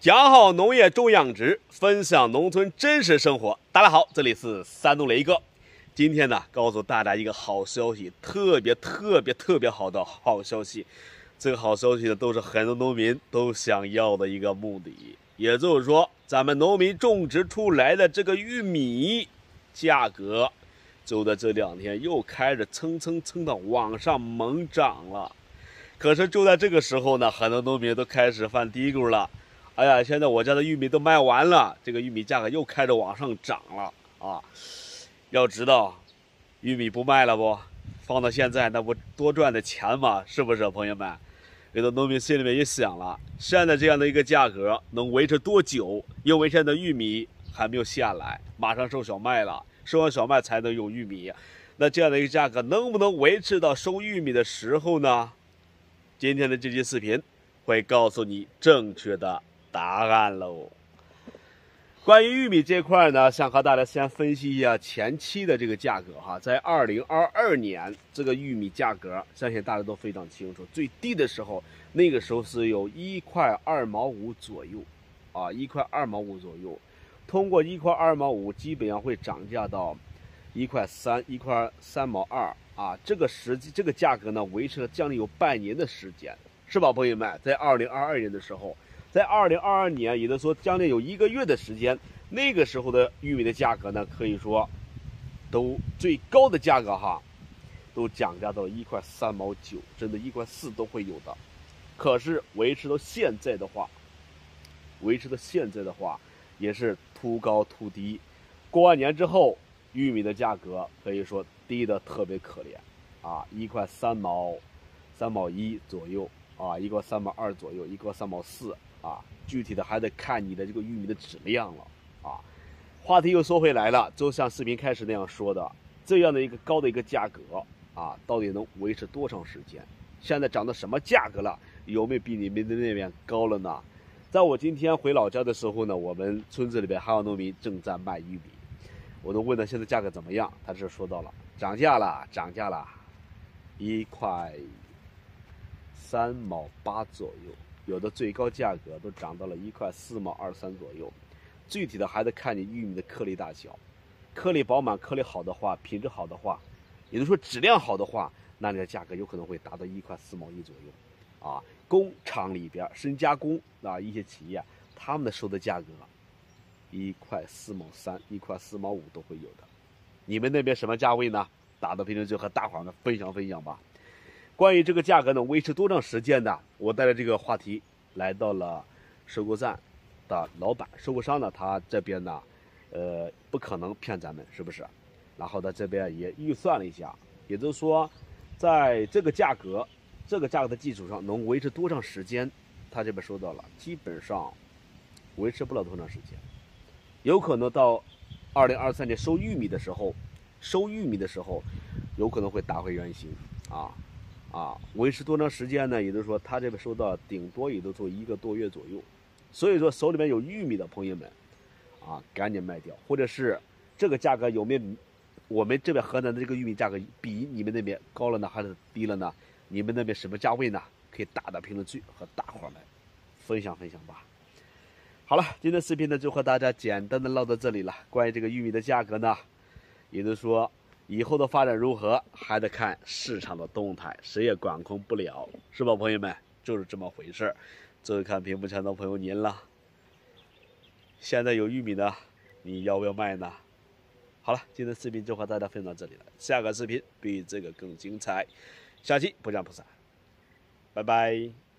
讲好农业重养殖，分享农村真实生活。大家好，这里是山东雷哥。今天呢，告诉大家一个好消息，特别特别特别好的好消息。这个好消息呢，都是很多农民都想要的一个目的。也就是说，咱们农民种植出来的这个玉米价格，就在这两天又开始蹭蹭蹭的往上猛涨了。可是就在这个时候呢，很多农民都开始犯嘀咕了。哎呀，现在我家的玉米都卖完了，这个玉米价格又开始往上涨了啊！要知道，玉米不卖了不，放到现在那不多赚的钱吗？是不是，朋友们？有的农民心里面也想了，现在这样的一个价格能维持多久？因为现在玉米还没有下来，马上收小麦了，收完小麦才能有玉米。那这样的一个价格能不能维持到收玉米的时候呢？今天的这期视频会告诉你正确的。答案喽。关于玉米这块呢，想和大家先分析一下前期的这个价格哈。在二零二二年，这个玉米价格，相信大家都非常清楚。最低的时候，那个时候是有一块二毛五左右，啊，一块二毛五左右。通过一块二毛五，基本上会涨价到一块三、一块三毛二啊。这个实际这个价格呢，维持了将近有半年的时间，是吧，朋友们？在二零二二年的时候。在二零二二年，也就是说将近有一个月的时间，那个时候的玉米的价格呢，可以说都最高的价格哈，都降价到一块三毛九，真的一块四都会有的。可是维持到现在的话，维持到现在的话，也是突高突低。过完年之后，玉米的价格可以说低的特别可怜啊，一块三毛三毛一左右啊，一块三毛二左右，一块三毛四。啊，具体的还得看你的这个玉米的质量了啊。话题又说回来了，就像视频开始那样说的，这样的一个高的一个价格啊，到底能维持多长时间？现在涨到什么价格了？有没有比你们的那边高了呢？在我今天回老家的时候呢，我们村子里边还有农民正在卖玉米，我都问他现在价格怎么样，他是说到了涨价了，涨价了，一块三毛八左右。有的最高价格都涨到了一块四毛二三左右，具体的还得看你玉米的颗粒大小，颗粒饱满、颗粒好的话，品质好的话，也就是说质量好的话，那你的价格有可能会达到一块四毛一左右，啊，工厂里边深加工啊一些企业，他们的收的价格一块四毛三、一块四毛五都会有的，你们那边什么价位呢？打到评论区和大伙们分享分享吧。关于这个价格能维持多长时间的，我带着这个话题来到了收购站的老板收购商呢，他这边呢，呃，不可能骗咱们，是不是？然后他这边也预算了一下，也就是说，在这个价格、这个价格的基础上，能维持多长时间？他这边说到了，基本上维持不了多长时间，有可能到二零二三年收玉米的时候，收玉米的时候，有可能会打回原形啊。啊，维持多长时间呢？也就是说，他这边收到顶多也都做一个多月左右。所以说，手里面有玉米的朋友们，啊，赶紧卖掉，或者是这个价格有没有我们这边河南的这个玉米价格比你们那边高了呢，还是低了呢？你们那边什么价位呢？可以打到评论区和大伙们分享分享吧。好了，今天视频呢就和大家简单的唠到这里了。关于这个玉米的价格呢，也就是说。以后的发展如何，还得看市场的动态，谁也管控不了，是吧，朋友们？就是这么回事儿。就看屏幕前的朋友您了。现在有玉米呢，你要不要卖呢？好了，今天视频就和大家分享到这里了，下个视频比这个更精彩，下期不见不散，拜拜。